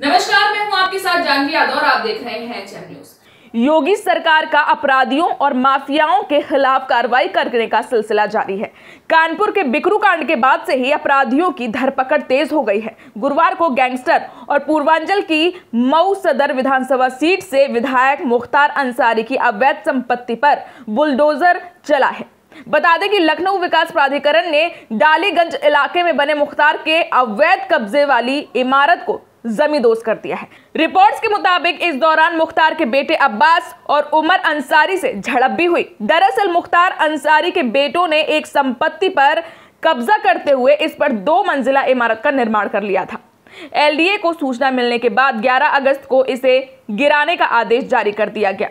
नमस्कार, मैं हूँ आपके साथ जानवी यादव और आप देख रहे हैं एचएम न्यूज़। योगी सरकार का अपराधियों और माफियाओं के खिलाफ कार्रवाई करने का सिलसिला जारी है। कानपुर के बिकरू कांड के बाद से ही अपराधियों की धरपकड़ तेज हो गई है। गुरुवार को गैंगस्टर और पूर्वांचल की मऊ सदर विधानसभा सीट से विधायक मुख्तार अंसारी की अवैध संपत्ति पर बुलडोजर चला है। बता दें कि लखनऊ विकास प्राधिकरण ने डालीगंज इलाके में बने मुख्तार के अवैध कब्जे वाली इमारत को जमींदोज कर दिया है। रिपोर्ट्स के मुताबिक इस दौरान मुख्तार के बेटे अब्बास और उमर अंसारी से झड़प भी हुई। दरअसल मुख्तार अंसारी के बेटों ने एक संपत्ति पर कब्जा करते हुए इस पर दो मंजिला इमारत का निर्माण कर लिया था। एलडीए को सूचना मिलने के बाद 11 अगस्त को इसे गिराने का आदेश जारी कर दिया गया।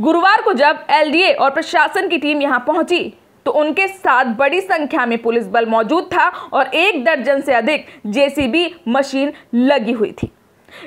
गुरुवार को जब एलडीए और प्रशासन की टीम यहाँ पहुँची तो उनके साथ बड़ी संख्या में पुलिस बल मौजूद था और एक दर्जन से अधिक जेसीबी मशीन लगी हुई थी।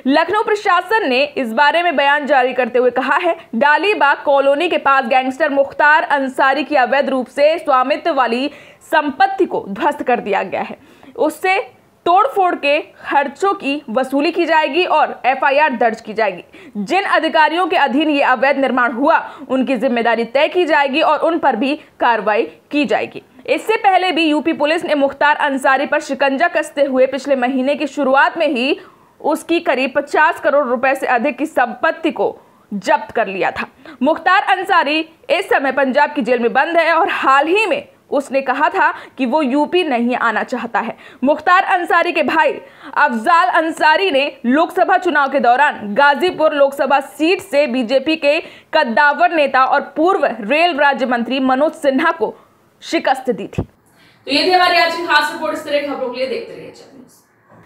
लखनऊ प्रशासन ने इस बारे में बयान जारी करते हुए कहा है डालीबाग कॉलोनी के पास गैंगस्टर मुख्तार अंसारी की अवैध रूप से स्वामित्व वाली संपत्ति को ध्वस्त कर दिया गया है। उससे तोड़फोड़ के खर्चों की वसूली की जाएगी और एफआईआर दर्ज की जाएगी। जिन अधिकारियों के अधीन ये अवैध निर्माण हुआ, उनकी ज़िम्मेदारी तय की जाएगी और उन पर भी कार्रवाई की जाएगी। इससे पहले भी यूपी पुलिस ने मुख्तार अंसारी पर शिकंजा कसते हुए पिछले महीने की शुरुआत में ही उसकी करीब 50 करोड़ रुपए से अधिक की संपत्ति को जब्त कर लिया था। मुख्तार अंसारी इस समय पंजाब की जेल में बंद है और हाल ही में उसने कहा था कि वो यूपी नहीं आना चाहता है। मुख्तार अंसारी के भाई अफजाल अंसारी ने लोकसभा चुनाव के दौरान गाजीपुर लोकसभा सीट से बीजेपी के कद्दावर नेता और पूर्व रेल राज्य मंत्री मनोज सिन्हा को शिकस्त दी थी। तो ये थी हमारी आज की खास रिपोर्ट। इस तरह खबरों के लिए देखते रहिए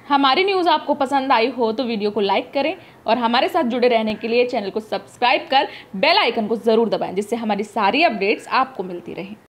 हमारी न्यूज़ आपको पसंद आई हो तो वीडियो को लाइक करें और हमारे साथ जुड़े रहने के लिए चैनल को सब्सक्राइब कर बेल आइकन को ज़रूर दबाएँ जिससे हमारी सारी अपडेट्स आपको मिलती रहें।